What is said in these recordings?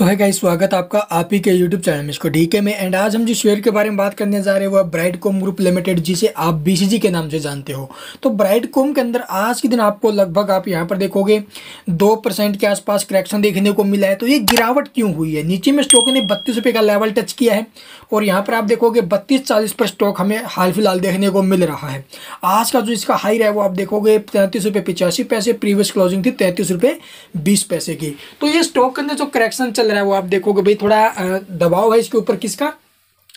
सो है गाइस स्वागत आपका आप ही के यूट्यूब चैनल में। इसको डीके में एंड आज हम जिस शेयर के बारे में बात करने जा रहे हैं वो ब्राइट कॉम ग्रुप लिमिटेड जिसे आप बीसीजी के नाम से जानते हो। तो ब्राइट कॉम के अंदर आज के दिन आपको लगभग आप यहाँ पर देखोगे, दो परसेंट के आसपास करेक्शन देखने को मिला है। तो ये गिरावट क्यों हुई है? नीचे में स्टॉक ने बत्तीस रुपये का लेवल टच किया है और यहाँ पर आप देखोगे, बत्तीस चालीस पर स्टॉक हमें हाल फ़िलहाल देखने को मिल रहा है। आज का जो इसका हाई रहा है, वो आप देखोगे, तैंतीस रुपये पिचासी पैसे प्रीवियस क्लोजिंग थी तैंतीस रुपये बीस पैसे की। तो ये स्टॉक के अंदर जो करेक्शन चल रहा है वो आप देखोगे भाई थोड़ा दबाव है इसके ऊपर किसका?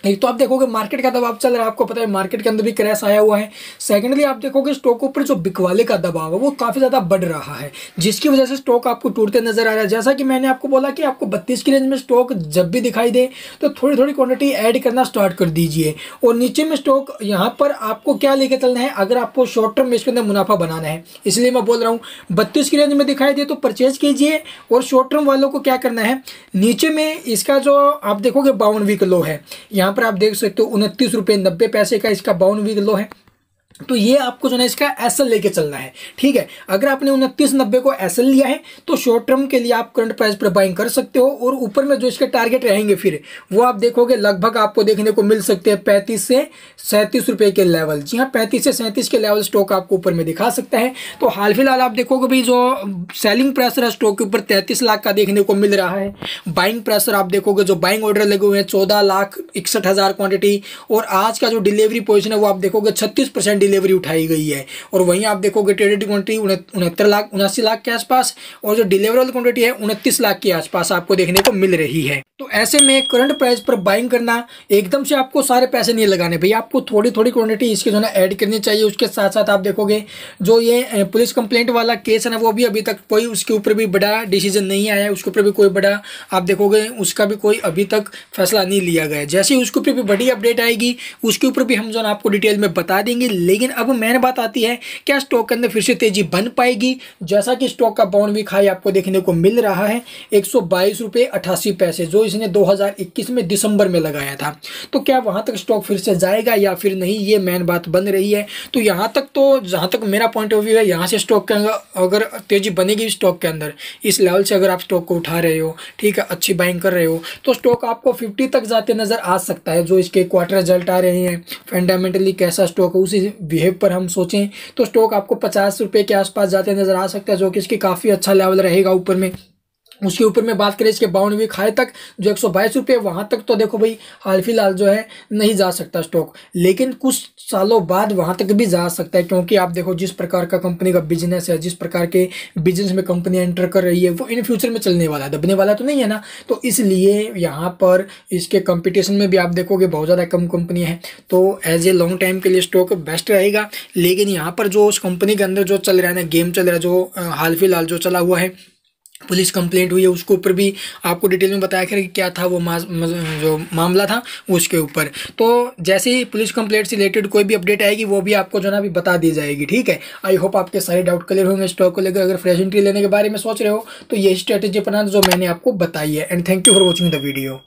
एक तो आप देखोगे मार्केट का दबाव चल रहा है। आपको पता है मार्केट के अंदर भी क्रैश आया हुआ है। सेकेंडली आप देखोगे स्टॉक ऊपर जो बिकवाले का दबाव है, वो काफ़ी ज़्यादा बढ़ रहा है, जिसकी वजह से स्टॉक आपको टूटते नज़र आ रहा है। जैसा कि मैंने आपको बोला कि आपको बत्तीस की रेंज में स्टॉक जब भी दिखाई दे तो थोड़ी थोड़ी क्वान्टिटी ऐड करना स्टार्ट कर दीजिए। और नीचे में स्टॉक यहाँ पर आपको क्या लेकर चलना है? अगर आपको शॉर्ट टर्म में इसके अंदर मुनाफा बनाना है। इसलिए मैं बोल रहा हूँ, बत्तीस की रेंज में दिखाई दे तो परचेज कीजिए। और शॉर्ट टर्म वालों को क्या करना है? नीचे में इसका जो आप देखोगे बावन वीक लो है। यहाँ पर आप देख सकते हो, उनतीस रुपये नब्बे पैसे का इसका बाउन वीक लो है। तो ये आपको जो है इसका एसएल लेके चलना है, ठीक है? अगर आपने उनतीस नब्बे को एसएल लिया है तो शॉर्ट टर्म के लिए आप करंट प्राइस पर बाइंग कर सकते हो और ऊपर में जो इसके टारगेट रहेंगे फिर, वो आप देखोगे लगभग आपको देखने को मिल सकते हैं पैंतीस से सैंतीस रुपए के लेवल जी हाँ पैंतीस से सैंतीस के लेवल स्टॉक आपको ऊपर में दिखा सकता है। तो हाल फ़िलहाल आप देखोगे भाई जो सेलिंग प्रेशर है स्टॉक के ऊपर तैंतीस लाख का देखने को मिल रहा है। बाइंग प्रेशर आप देखोगे जो बाइंग ऑर्डर लगे हुए हैं, चौदह लाख इकसठ हज़ार क्वांटिटी और आज का जो डिलीवरी पोजिशन है वो आप देखोगे छत्तीस परसेंट डिलीवरी उठाई गई है। और वहीं आप देखोगे ट्रेडेड क्वान्टिटी उनहत्तर लाख, उनासी लाख के आसपास, और जो डिलीवरेबल क्वान्टिटी है, उनतीस लाख के आसपास आपको देखने को मिल रही है। तो ऐसे में करंट प्राइस पर बाइंग करना एकदम से आपको सारे पैसे नहीं लगाने। भाई आपको थोड़ी थोड़ी क्वांटिटी इसके जो है ऐड करनी चाहिए। उसके साथ साथ आप देखोगे, जो ये पुलिस कंप्लेंट वाला केस है ना, वो भी अभी तक कोई उसके ऊपर भी बड़ा डिसीज़न नहीं आया है। उसके ऊपर भी कोई बड़ा, आप देखोगे, उसका भी कोई अभी तक फैसला नहीं लिया गया जैसे उसके ऊपर भी बड़ी अपडेट आएगी, उसके ऊपर भी हम जो है आपको डिटेल में बता देंगे। लेकिन अब मेन बात आती है, क्या स्टॉक के अंदर फिर से तेज़ी बन पाएगी? जैसा कि स्टॉक का बाउंड भी खाई आपको देखने को मिल रहा है, एक सौ पैसे। जो इसने 2021 में दिसंबर में लगाया था। तो क्या वहाँ तक स्टॉक फिर से जाएगा या फिर नहीं, ये मेन बात बन रही है। तो यहाँ तक तो जहाँ तक मेरा पॉइंट ऑफ़ व्यू है, यहाँ से स्टॉक के अगर तेज़ी बनेगी स्टॉक के अंदर। इस लेवल से अगर आप स्टॉक को उठा रहे हो, ठीक है, अच्छी बाइंग कर रहे हो तो स्टॉक आपको फिफ्टी तक जाते नज़र आ सकता है। जो इसके क्वार्टर रिज़ल्ट आ रहे हैं फंडामेंटली कैसा स्टॉक है, उसी बिहेव पर हम सोचें। तो स्टॉक आपको पचास रुपये के आसपास जाते नज़र आ सकता है, जो कि इसकी काफ़ी अच्छा लेवल रहेगा ऊपर में। उसके ऊपर में बात करें, इसके वीक हाई तक जो एक सौ बाईस रुपये वहाँ तक तो देखो भाई, हाल फ़िलहाल जो है, नहीं जा सकता स्टॉक लेकिन कुछ सालों बाद वहाँ तक भी जा सकता है, क्योंकि आप देखो, जिस प्रकार का कंपनी का बिज़नेस है, जिस प्रकार के बिज़नेस में कंपनी एंटर कर रही है, वो इन फ्यूचर में चलने वाला है, दबने वाला तो नहीं है ना? तो इसलिए यहाँ पर इसके कंपटीशन में भी आप देखोगे, बहुत ज़्यादा कम कंपनी है। तो एज ए लॉन्ग टाइम के लिए स्टॉक बेस्ट रहेगा। लेकिन यहाँ पर जो उस कंपनी के अंदर जो चल रहा है ना गेम चल रहा है, जो हाल फ़िलहाल जो चला हुआ है पुलिस कंप्लेंट हुई है, उसके ऊपर भी आपको डिटेल में बताया कि क्या था वो जो मामला था, उसके ऊपर। तो जैसे ही पुलिस कंप्लेंट से रिलेटेड कोई भी अपडेट आएगी, वो भी आपको जो ना अभी बता दी जाएगी, ठीक है? आई होप आपके सारे डाउट क्लियर होंगे स्टॉक को लेकर। अगर फ्रेश एंट्री लेने के बारे में सोच रहे हो तो ये स्ट्रेटेजी अपना जो मैंने आपको बताई है। And thank you for watching the video